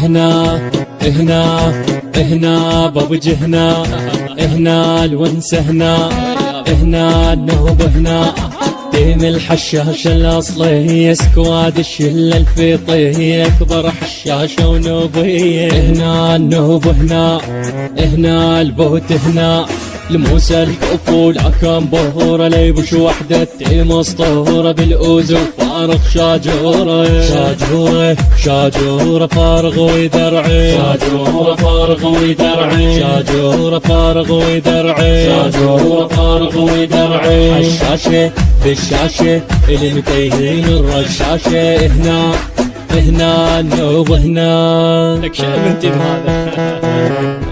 هنا هنا هنا بوجهنا هنا الونس هنا هنا النوب هنا تيم الحشاش الأصلي سكواد الشلة الفيطية أكبر حشاشة ونوبية هنا النوب هنا هنا البوت هنا. لموسى الكفول عكام بهورة ليبش وحدة تيم أسطورة بالأوز وفارغ شاجورة. شاجورة شاجورة فارغ ويدرعي شاجورة فارغ ويدرعي شاجورة فارغ ويدرعي شاجورة فارغ ويدرعي حشاشة بالشاشة المتيهين الرشاشة. هنا هنا هنا. لك شيء من تيم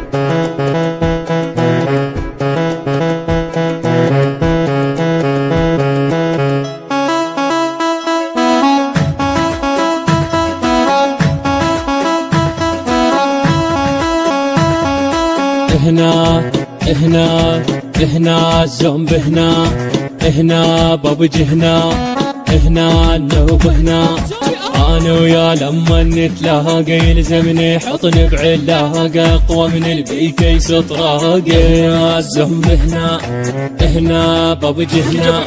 هنا هنا هنا الزومب هنا هنا بابج هنا هنا النوب هنا. أنا ويا لما نتلاقى يلزمني حطني بعلاقة اقوى من البيكي هنا الزومب هنا هنا بابج هنا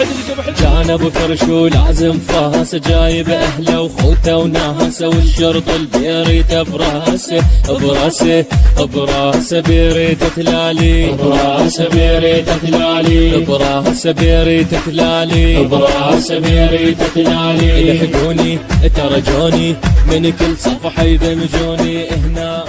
كان ابو فرش ولازم فاس جايب اهله وخوته وناسه والشرط البيريته براسه براسه براسه بيريته تلالي براسه بيريته تلالي براسه بيريته تلالي براسه بيريته تلالي يلحقوني ترجوني من كل صفحة يدمجوني هنا.